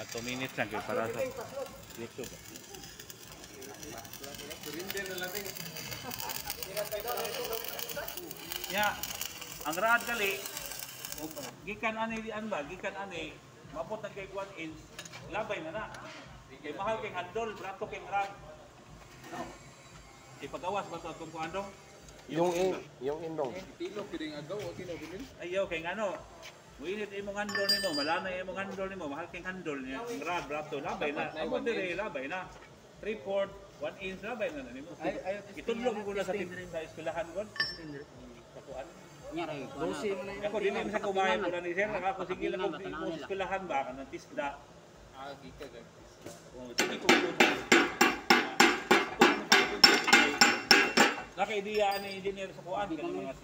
Mga 2 minutes lang kayo para sa YouTube. Ya, ang rad kali, gikan ani di an ba, gikan ani, mabot na kay 1 inch, labay na na. Kay mahal kay handol, brato kay rad. No. Ipagawas ba to kung kuandong? Yung in, yung indong. Tilo kiring agaw o kinabilin. Ayaw kay ngano. Muinit imong handol nimo, malana imong handol nimo, mahal kay handol niya. Ang rad brato labay na. Amo dire labay na. 3 4 1 inch labay na na nimo. Itudlog ko na sa sa eskwelahan ko. Sa kuan. Na. Ako dili man sa kumain mo na ni sir, ako sige lang kung eskwelahan ba kanang tisda. Agi ka gan. Oh, sige ko ko. Naka idea ni engineer sa kuan kanang mga